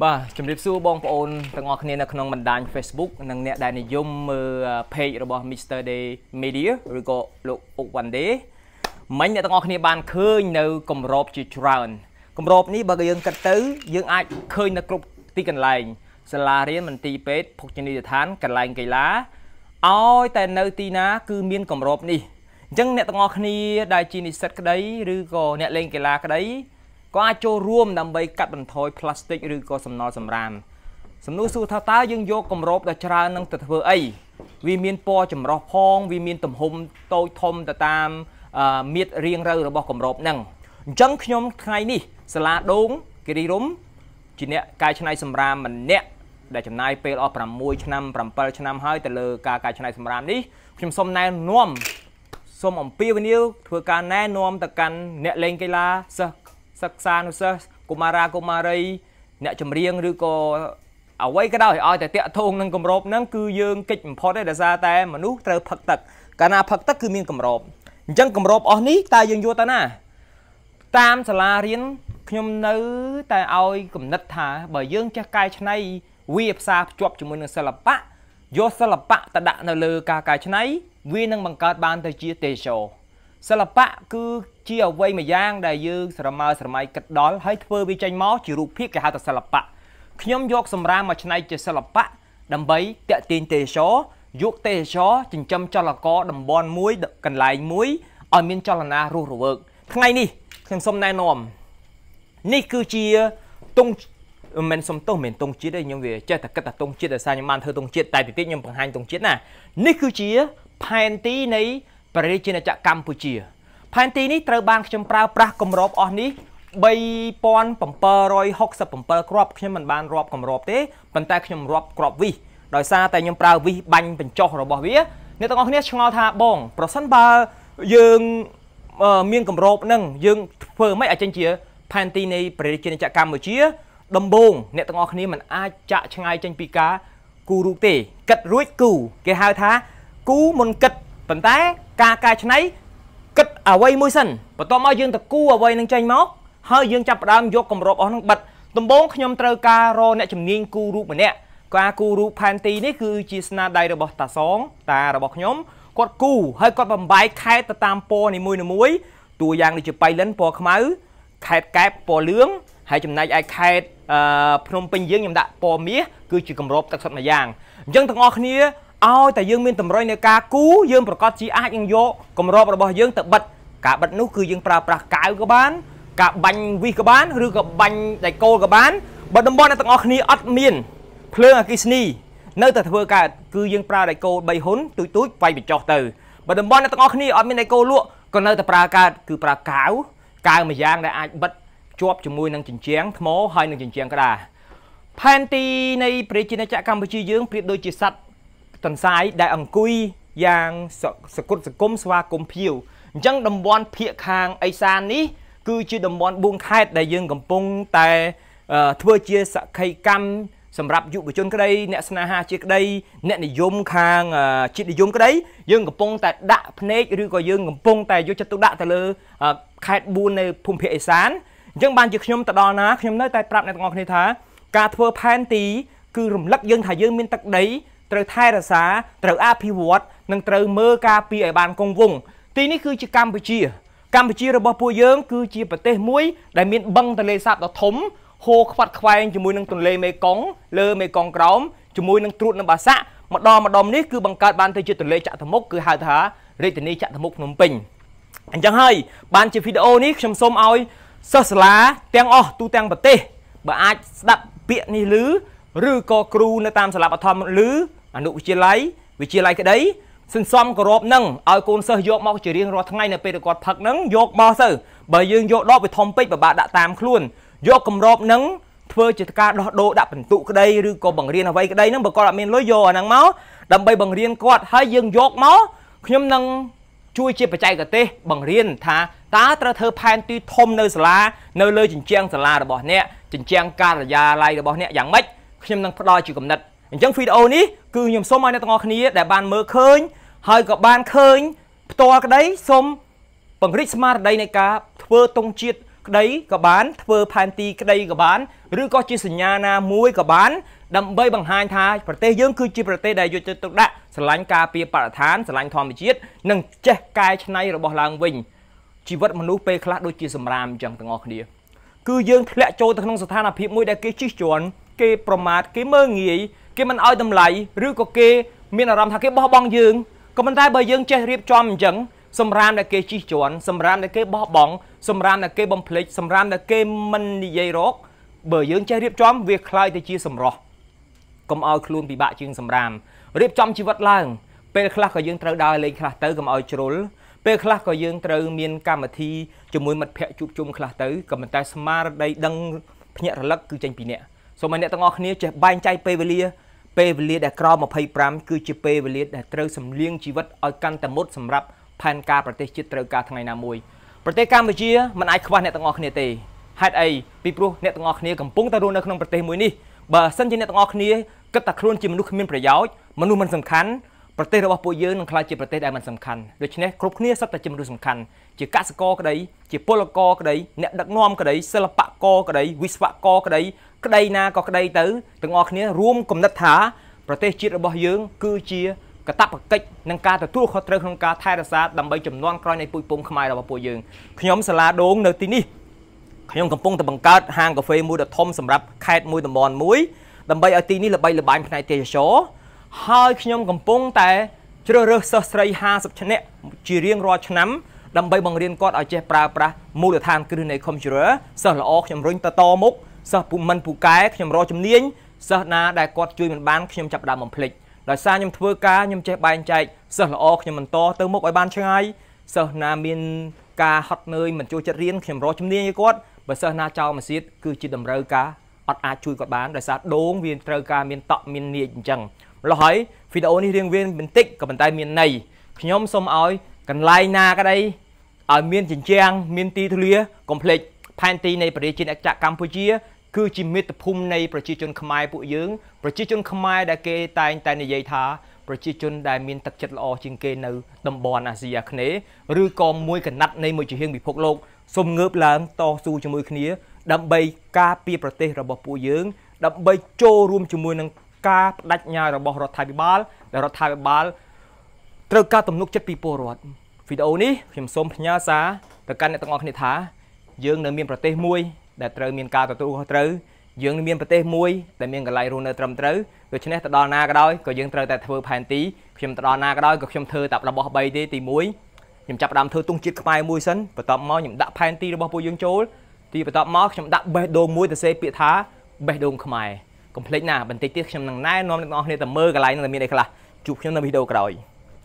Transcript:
បាទជំរាបសួរបងប្អូនទាំងអស់គ្នានៅក្នុងបណ្ដាញ Facebook និងអ្នកដែលនិយមមើល page របស់ Mr Day Media ឬក៏លោកអុក One Day មិញអ្នកទាំងអស់គ្នាបានឃើញនៅគម្របជាច្រើនគម្របនេះបើយើងគិតទៅយើងអាចឃើញនៅគ្រប់ទីកន្លែងសាលារៀនមន្ទីរពេទ្យភោជនីយដ្ឋានកន្លែងកីឡាឲ្យតែនៅទីណា គឺមានគម្របនេះអញ្ចឹងអ្នកទាំងអស់គ្នាដែលជានិស្សិតក្តីឬក៏អ្នកលេងកីឡាក្តី ក៏អាចចូលរួមដើម្បីកាត់បន្ថយផ្លាស្ទិកឬក៏សំណល់សំរាមសំណួរសួរថាតើយើងយកគម្របដ៏ច្រើននឹងទៅធ្វើអីវាមានពណ៌ចម្រុះផងវាមានទំហំតូចធំទៅតាមមៀតរៀងរៅរបស់គម្របហ្នឹងអញ្ចឹងខ្ញុំថ្ងៃនេះសាលាដូងគិរីរំជាអ្នកកាយឆ្នៃសម្រាមម្នាក់ដែលចំណាយពេលអស់6ឆ្នាំ7ឆ្នាំហើយទៅលើការកាយឆ្នៃសម្រាមនេះខ្ញុំសូមណែនាំសូមអំពាវនាវធ្វើការណែនាំទៅកាន់អ្នកលេងកីឡាសិស្ស សិក្សានុសិស្សកុមារាកុមារី អ្នកចម្រៀងឬក៏អ្វីក៏ដោយឲ្យតែតាក់ទងនឹងគម្របហ្នឹងគឺយើងកិច្ចបំផុតទេដោយសារតែមនុស្សត្រូវផឹកទឹកកាលណាផឹកទឹកគឺមានគម្របអញ្ចឹងគម្របអស់នេះតើយើងយកទៅណា តាមសាលារៀនខ្ញុំនៅតែឲ្យគំនិតថាបើយើងចេះកែច្នៃវាផ្សារភ្ជាប់ជាមួយនឹងសិល្បៈយកសិល្បៈទៅដាក់នៅលើការកែច្នៃវានឹងបង្កើតបានទៅជាទេសចរសិល្បៈគឺ ជាអ្វីមួយយ៉ាងដែលយើងស្រមើស្រមៃគិតដល់ហើយធ្វើវាចេញមកជារូបភាពគេហៅថាសិល្បៈខ្ញុំយកសម្រាមមកច្នៃជាសិល្បៈដើម្បីតាក់ទាញទេសចរយកទេសចរចិញ្ចឹមចលករតំបន់មួយកន្លែងមួយឲ្យមានចលនារស់រវើកថ្ងៃនេះខ្ញុំសូមណែនាំនេះគឺជាទង់មិនសុំទោសមិនទង់ជាតិទេខ្ញុំវាចេះតែគិតថាទង់ជាតិដោយសារខ្ញុំបានធ្វើទង់ជាតិតែតិចខ្ញុំបង្ហាញទង់ជាតិណានេះគឺជាផែនទីនៃប្រជាជាតិកម្ពុជា ផែនទីនេះត្រូវបានខ្ញុំប្រើប្រាស់គម្របអស់នេះ3767គ្រាប់ខ្ញុំមិនបានរាប់គម្របទេប៉ុន្តែខ្ញុំរាប់គ្រាប់វិសដោយសារតែខ្ញុំប្រើវិសបាញ់បញ្ចុះរបស់វាអ្នកទាំងអស់គ្នាឆ្ងល់ថាបងប្រសិនបើយើងមានគម្របនឹងយើងធ្វើមិនឲ្យចេញជាផែនទីនៃប្រជាជាតិកម្ពុជា ដំបូងអ្នកទាំងអស់គ្នាមិនអាចចាក់ឆ្ងាយចេញពីការគូរូបទេគិតរួចគូគេហៅថាគូមុនគិតប៉ុន្តែការកែច្នៃ គិតអ្វីមួយសិនបន្ទាប់មកយើងទៅគូអ្វីនឹងចេញមកហើយយើងចាប់ផ្ដើមយកគម្របអស់នឹងបិទដំបូងខ្ញុំត្រូវការរអ្នកជំនាញគូរូបម្នាក់ការគូរូបផែនទីនេះគឺជាស្នាដៃរបស់តាសង តារបស់ខ្ញុំគាត់គូហើយគាត់បំបែកខេតទៅតាមពណ៌នីមួយៗតួយ៉ាងដូចជាបៃលិនពណ៌ខ្មៅខេតកែបពណ៌លឿងហើយចំណែកឯខេតអឺភ្នំពេញយើងខ្ញុំដាក់ពណ៌មាសគឺជាគម្របទឹកសុទ្ធមួយយ៉ាងអញ្ចឹងទាំងអស់គ្នា ឲ្យតែយើងមានតម្រុយនៃការគូយើងប្រកាសជាអាចនឹងយកគម្របរបស់យើងទៅបិទការបិទនោះគឺយើងប្រើប្រាស់កាវក៏បាន ការបាញ់វិសក៏បានឬក៏បាញ់ដៃគោលក៏បានបើតំបន់ទាំងអស់គ្នាអត់មានភ្លើងអគិសនីនៅតែធ្វើកើតគឺយើងប្រើដៃគោល3ហ៊ុនទូចទូចវាយបញ្ចុះទៅបើតំបន់ទាំងអស់គ្នាអត់មានដៃគោលលក់ក៏នៅតែប្រើកើតគឺប្រើកាវកាវមួយយ៉ាងដែលអាចបិទជាប់ជាមួយនឹងជញ្ជាំងថ្មហើយនឹងជញ្ជាំងក្តារផែនទីនៃប្រជាជាតិកម្ពុជាយើងប្រៀបដូចជាសត្វ ទន្សាយដែលអង្គុយយ៉ាងសគុតសង្គមស្វាគមន៍ភៀវអញ្ចឹងតំបន់ភៀកខាងអេសាននេះគឺជាតំបន់4ខេត្តដែលយើងកំពុងតែធ្វើជាសក្ខីកម្មសម្រាប់យុវជនក្តីអ្នកស្នេហាជាក្តីអ្នកនិយមខាងជាតិនិយមក្តីយើងកំពុងតែដាក់ភ្នែកឬក៏យើងកំពុងតែយកចិត្តទុកដាក់ទៅលើខេត្ត4នៅភូមិភាគឦសានអញ្ចឹងបានជាខ្ញុំទៅដល់ណាខ្ញុំនៅតែប្រាប់អ្នកទាំងអស់គ្នាថាការធ្វើផែនទីគឺរំលឹកយើងថាយើងមានទឹកដី ត្រូវថែរក្សាត្រូវអភិវឌ្ឍនិងត្រូវមើលការពារឲ្យបានគង់វង្សទីនេះគឺជាកម្ពុជា កម្ពុជារបស់ពួកយើង គឺជាប្រទេសមួយ ដែលមានបឹងទន្លេសាបដ៏ធំហូរខ្វាត់ខ្វែងជាមួយនឹងទន្លេមេគង្គលើមេគង្គក្រោមជាមួយនឹងត្រួតនិងបាសាក់ម្ដងម្ដងនេះគឺបង្កើតបានទៅជាទន្លេចតុមុខគឺហៅថារាជធានីចតុមុខភ្នំពេញអញ្ចឹងហើយបានជាវីដេអូនេះខ្ញុំសូមឲ្យសិស្សសាលាទាំងអស់ទូទាំងប្រទេសបើអាចស្ដាប់ពាក្យនេះឮឬក៏គ្រូនៅតាមសាលាបឋមឬ អនុវិទ្យាល័យវិទ្យាល័យក្តីសន្សំគោរពនឹងឲ្យកូនសិស្សយកមកជារៀងរាល់ថ្ងៃនៅពេលគាត់ផឹកនឹងយកមកទៅបើយើងយកដបវាធំពេកពិបាកដាក់តាមខ្លួនយកគម្របនឹងធ្វើជាការដោះដូរដាក់បន្ទុកក្តីឬក៏បង្រៀនអ្វីក្តីនឹងបើគាត់អត់មានលុយយកអាហ្នឹងមកដើម្បីបង្រៀនគាត់ហើយយើងយកមកខ្ញុំនឹងជួយជាបច្ចេកទេសបង្រៀនថាតើត្រូវធ្វើផែនទីធំនៅសាលានៅលើជញ្ជាំងសាលារបស់អ្នកជញ្ជាំងការិយាល័យរបស់អ្នកយ៉ាងម៉េចខ្ញុំនឹងផ្ដល់ជាគំនិត អញ្ចឹងវីដេអូនេះគឺខ្ញុំសូមឲ្យអ្នកទាំងអស់គ្នាដែលបានមើលឃើញហើយក៏បានឃើញផ្ទាល់ក្តីសូមពង្រីកស្មារតីនៃការធ្វើទង់ជាតិក្តីក៏បានធ្វើផែនទីក្តីក៏បានឬក៏ជាសញ្ញាណាមួយក៏បានដើម្បីបង្ហាញថាប្រទេសយើងគឺជាប្រទេសដែលយកចិត្តទុកដាក់ស្រឡាញ់ការពារបរិស្ថានស្រឡាញ់ធម្មជាតិនិងចេះកែច្នៃរបស់ឡើងវិញជីវិតមនុស្សពេលខ្លះដូចជាសម្រាមអញ្ចឹងទាំងអស់គ្នាគឺយើងធ្លាក់ចូលទៅក្នុងស្ថានភាពមួយដែលគេជិះជាន់គេប្រមាថគេមើងងាយ គេមិនឲ្យតម្លៃឬក៏គេមានអារម្មណ៍ថាគេបោះបង់យើងក៏ប៉ុន្តែបើយើងចេះរៀបចំអញ្ចឹងសម្រាមដែលគេជិះជាន់សម្រាមដែលគេបោះបង់សម្រាមដែលគេបំភ្លេចសម្រាមដែលគេមិននិយាយរកបើយើងចេះរៀបចំវាคล้ายទៅជាសម្រស់កុំឲ្យខ្លួនពិបាកជាងសម្រាមរៀបចំជីវិតឡើង ពេលខ្លះក៏យើងត្រូវដើរលេងខ្លះទៅកុំឲ្យជ្រុលពេលខ្លះក៏យើងត្រូវមានកម្មវិធីជាមួយមិត្តភ័ក្តិជួបជុំខ្លះទៅក៏ប៉ុន្តែស្មារតីដឹងភ្ញាក់រលឹកគឺចេញពីអ្នកសូមឲ្យអ្នកទាំងអស់គ្នាចេះបែងចែកពេលវេលា ពេលវេលាដែលក្រោម25គឺជាពេលវេលាដែលត្រូវសម្លៀងជីវិតឲ្យកាន់តែមុតសម្រាប់ផែនការប្រទេសជាតិត្រូវការថ្ងៃណាមួយប្រទេសកម្ពុជាមិនអាចខ្វះអ្នកទាំងអស់គ្នាទេហេតុអីពីព្រោះអ្នកទាំងអស់គ្នាកំពុងតែរស់នៅក្នុងប្រទេសមួយនេះបើសិនជាអ្នកទាំងអស់គ្នាគិតថាខ្លួនជាមនុស្សគ្មានប្រយោជន៍មនុស្សមិនសំខាន់ ប្រទេសរបស់ពួកយើងនឹងក្លាយជាប្រទេសដែលមិនសំខាន់ដូច្នេះគ្រប់គ្នាសុទ្ធតែជាមនុស្សសំខាន់ជាកសិករក្តីជាពលករក្តីអ្នកដឹកនាំក្តីសិល្បករក្តីវិស្វករក្តីក្តីណាក៏ក្តីទៅទាំងអស់គ្នារួមគំនិតថាប្រទេសជាតិរបស់យើង គឺជាកតបកិច្ចនឹងការទទួលខុសត្រូវក្នុងការថែរក្សាដើម្បីចំនួនក្រោយនៃពុយពងខ្មែររបស់ពួកយើងខ្ញុំសាឡាដូងនៅទីនេះខ្ញុំកំពុងតែបង្កើតហាងកាហ្វេមួយដ៏ធំសម្រាប់ខេត្តមួយតំបន់មួយដើម្បីឲ្យទីនេះល្បីល្បាញផ្នែកទេសចរ ហើយខ្ញុំកំពុងតែជ្រើសរើសសិស្សស្រី50នាក់ជារៀងរាល់ឆ្នាំដើម្បីបង្រៀនគាត់ឲ្យចេះប្រើប្រាស់មូលដ្ឋានគ្រឹះនៃ computer សិស្សល្អខ្ញុំរុញតតមុខសិស្សពុមិនពូកែខ្ញុំរកជំនាញសិស្សណាដែលគាត់ជួយមិនបានខ្ញុំចាប់ដើមបំភ្លេចដោយសារខ្ញុំធ្វើការខ្ញុំចេះបែងចែកសិស្សល្អខ្ញុំបន្តទៅមុខឲ្យបានឆ្ងាយសិស្សណាមានការហត់នឿយមិនចូលចិត្តរៀនខ្ញុំរកជំនាញឲ្យគាត់បើសិស្សណាចោលមួយទៀតគឺជាតម្រូវការអត់អាចជួយគាត់បានដោយសារដូងវាត្រូវការមានតក់មាននាចអញ្ចឹង ម្ល៉េះហើយវីដេអូនេះរៀងវាបន្តិចក៏ប៉ុន្តែមានន័យខ្ញុំសូមឲ្យកន្លែងណាក៏ដីឲ្យមានជញ្ជាំងមានទីធ្លាកុំភ្លេចផែនទីនៃប្រជាជាតិអក្សរកម្ពុជា គឺជាមាតុភូមិនៃប្រជាជនខ្មែរពួកយើងប្រជាជនខ្មែរដែលគេតែងតែនិយាយថាប្រជាជនដែលមានទឹកចិត្តល្អជាងគេនៅតំបន់អាស៊ីអាគ្នេយ៍ឬក៏មួយកណាត់នៃមួយជាហៀងពិភពលោកសូមងើបឡើងតស៊ូជាមួយគ្នា ដើម្បីការពារប្រទេសរបស់ពួកយើង ដើម្បីចូលរួមជាមួយនឹង ការបដិញ្ញារបស់រដ្ឋាភិបាលដែលរដ្ឋាភិបាលត្រូវការទំនុកចិត្តពីពលរដ្ឋវីដេអូនេះខ្ញុំសូមផ្ញើសារទៅកាន់អ្នកទាំងអស់គ្នាថា យើងនៅមានប្រទេសមួយ ដែលត្រូវមានការទទួលខុសត្រូវយើងមានប្រទេសមួយដែលមានកន្លែងរស់នៅត្រឹមត្រូវដូច្នេះទៅដល់ណាក៏ដោយក៏យើងត្រូវតែធ្វើផែនទីខ្ញុំទៅដល់ណាក៏ដោយក៏ខ្ញុំធ្វើតែរបស់3ទេទី1ខ្ញុំចាប់ផ្ដើមធ្វើទង់ជាតិខ្មែរមួយសិនបន្ទាប់មកខ្ញុំដាក់ផែនទីរបស់ពួកយើងចូលទីបន្ទាប់មកខ្ញុំដាក់បេះដូងមួយទៅសេពាក្យថាបេះដូងខ្មែរ កុំភ្លេចណាបន្តិចទៀតខ្ញុំនឹងណែនាំអ្នកនរគ្នាទៅមើលកន្លែងនឹងមានអីខ្លះជួបខ្ញុំនៅវីដេអូក្រោយ